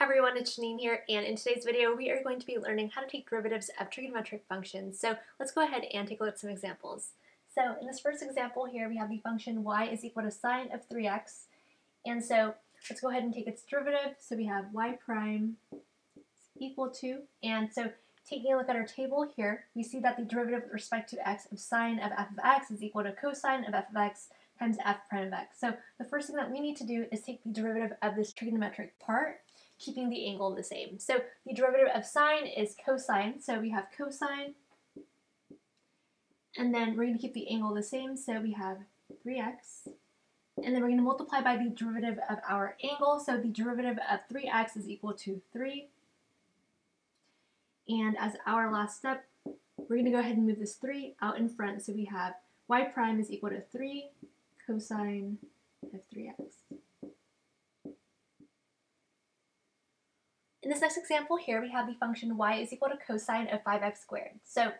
Hi everyone, it's Janine here, and in today's video we are going to be learning how to take derivatives of trigonometric functions. So let's go ahead and take a look at some examples. So in this first example here we have the function y is equal to sine of 3x, and so let's go ahead and take its derivative. So we have y prime equal to, and so taking a look at our table here, we see that the derivative with respect to x of sine of f of x is equal to cosine of f of x times f prime of x. So the first thing that we need to do is take the derivative of this trigonometric part, keeping the angle the same. So the derivative of sine is cosine, so we have cosine, and then we're going to keep the angle the same, so we have 3x, and then we're going to multiply by the derivative of our angle, so the derivative of 3x is equal to 3, and as our last step, we're going to go ahead and move this 3 out in front, so we have y prime is equal to 3 cosine of 3x. In this next example here, we have the function y is equal to cosine of 5x squared. So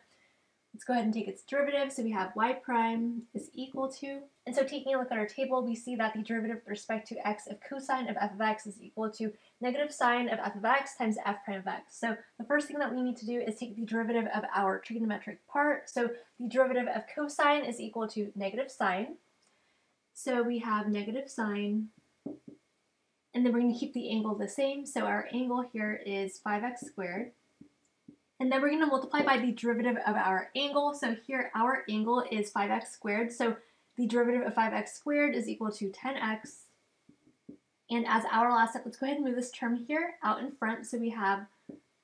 let's go ahead and take its derivative. So we have y prime is equal to, and so taking a look at our table, we see that the derivative with respect to x of cosine of f of x is equal to negative sine of f of x times f prime of x. So the first thing that we need to do is take the derivative of our trigonometric part. So the derivative of cosine is equal to negative sine. So we have negative sine and then we're going to keep the angle the same. So our angle here is 5x squared. And then we're going to multiply by the derivative of our angle. So here our angle is 5x squared. So the derivative of 5x squared is equal to 10x. And as our last step, let's go ahead and move this term here out in front. So we have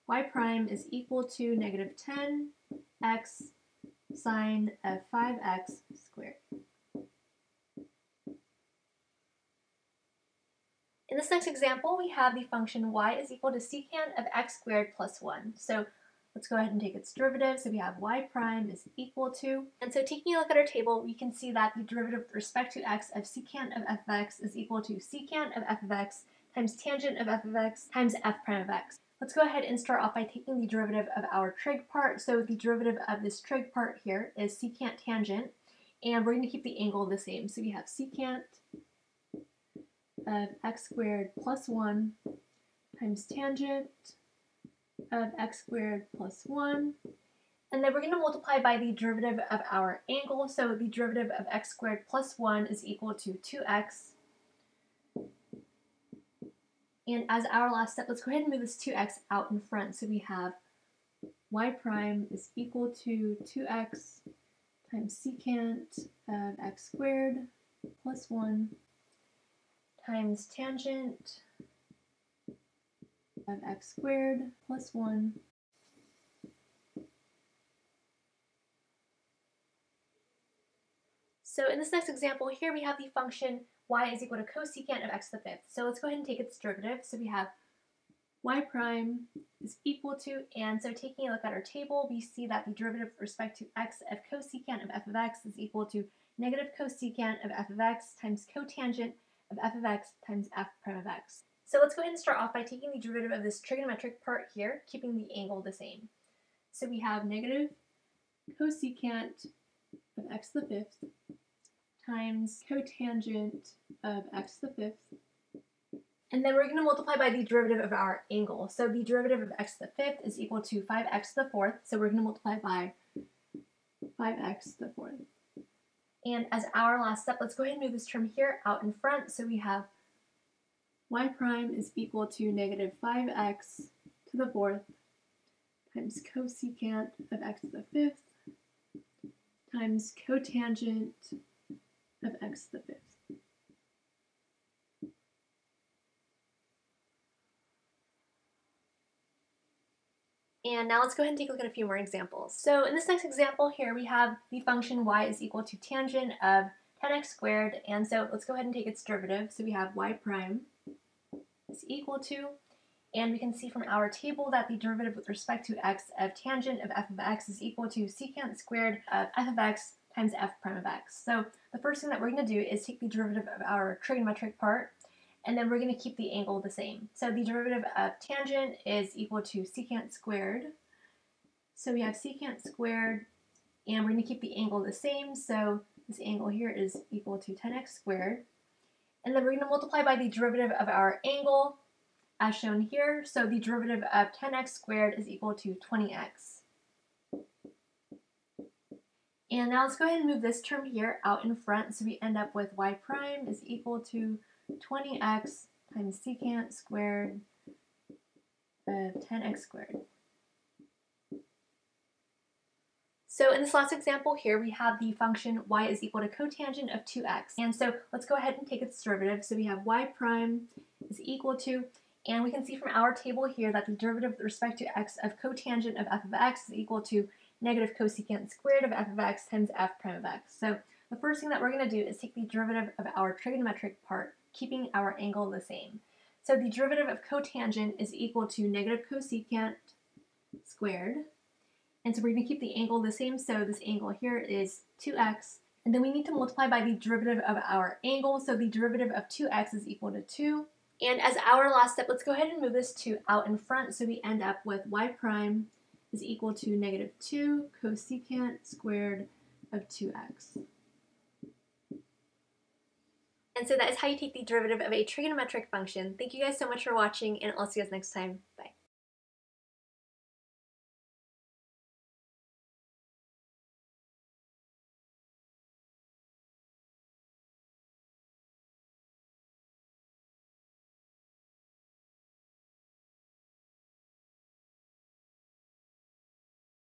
y prime is equal to negative 10x sine of 5x squared. In this next example, we have the function y is equal to secant of x squared plus 1. So let's go ahead and take its derivative. So we have y prime is equal to, and so taking a look at our table, we can see that the derivative with respect to x of secant of f of x is equal to secant of f of x times tangent of f of x times f prime of x. Let's go ahead and start off by taking the derivative of our trig part. So the derivative of this trig part here is secant tangent, and we're going to keep the angle the same. So we have secant of x squared plus 1 times tangent of x squared plus 1. And then we're going to multiply by the derivative of our angle. So the derivative of x squared plus 1 is equal to 2x. And as our last step, let's go ahead and move this 2x out in front. So we have y prime is equal to 2x times secant of x squared plus 1 times tangent of x squared plus 1 So in this next example here we have the function y is equal to cosecant of x to the fifth. So let's go ahead and take its derivative. So we have y prime is equal to, and so taking a look at our table, we see that the derivative with respect to x of cosecant of f of x is equal to negative cosecant of f of x times cotangent of f of x times f prime of x. So let's go ahead and start off by taking the derivative of this trigonometric part here, keeping the angle the same. So we have negative cosecant of x to the fifth times cotangent of x to the fifth. And then we're going to multiply by the derivative of our angle. So the derivative of x to the fifth is equal to 5x to the fourth. So we're going to multiply by 5x to the fourth. And as our last step, let's go ahead and move this term here out in front. So we have y prime is equal to negative 5x to the fourth times cosecant of x to the fifth times cotangent of x to the fifth. And now let's go ahead and take a look at a few more examples. So in this next example here, we have the function y is equal to tangent of 10x squared. And so let's go ahead and take its derivative. So we have y prime is equal to, and we can see from our table that the derivative with respect to x of tangent of f of x is equal to secant squared of f of x times f prime of x. So the first thing that we're going to do is take the derivative of our trigonometric part, and then we're going to keep the angle the same. So the derivative of tangent is equal to secant squared. So we have secant squared, and we're going to keep the angle the same. So this angle here is equal to 10x squared. And then we're going to multiply by the derivative of our angle. as shown here. So the derivative of 10x squared is equal to 20x. And now let's go ahead and move this term here out in front. So we end up with y prime is equal to 20x times secant squared uh, of 10x squared. So in this last example here, we have the function y is equal to cotangent of 2x. And so let's go ahead and take its derivative. So we have y prime is equal to, and we can see from our table here that the derivative with respect to x of cotangent of f of x is equal to negative cosecant squared of f of x times f prime of x. So the first thing that we're going to do is take the derivative of our trigonometric part, keeping our angle the same. So the derivative of cotangent is equal to negative cosecant squared and so we're going 2 keep the angle the same, so this angle here is 2x. And then we need to multiply by the derivative of our angle, so the derivative of 2x is equal to 2. And as our last step, let's go ahead and move this to out in front, so we end up with y prime is equal to negative 2 cosecant squared of 2x. And so that is how you take the derivative of a trigonometric function. Thank you guys so much for watching, and I'll see you guys next time.